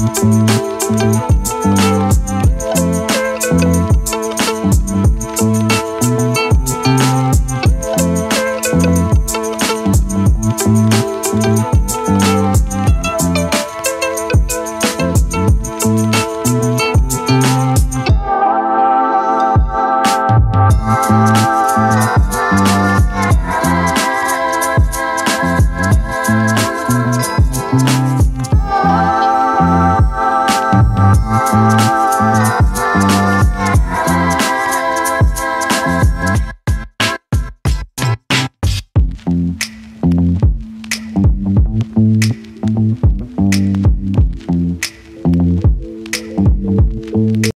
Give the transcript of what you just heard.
Thank